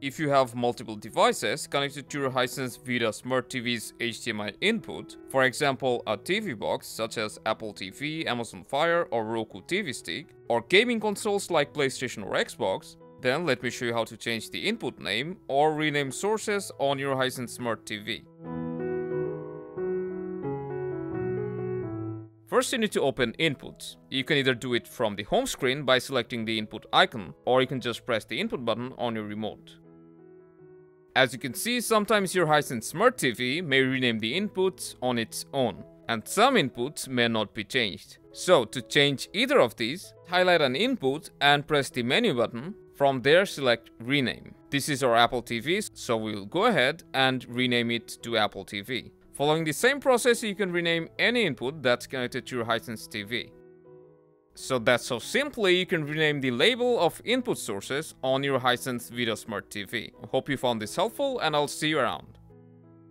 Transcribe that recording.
If you have multiple devices connected to your Hisense Vidaa Smart TV's HDMI input, for example a TV box such as Apple TV, Amazon Fire or Roku TV Stick, or gaming consoles like PlayStation or Xbox, then let me show you how to change the input name or rename sources on your Hisense Smart TV. First you need to open Input. You can either do it from the home screen by selecting the input icon, or you can just press the input button on your remote. As you can see, sometimes your Hisense Smart TV may rename the inputs on its own, and some inputs may not be changed. So to change either of these, highlight an input and press the menu button. From there select rename. This is our Apple TV, so we'll go ahead and rename it to Apple TV. Following the same process, you can rename any input that's connected to your Hisense TV. So that's how simply you can rename the label of input sources on your Hisense Vidaa Smart TV. Hope you found this helpful and I'll see you around.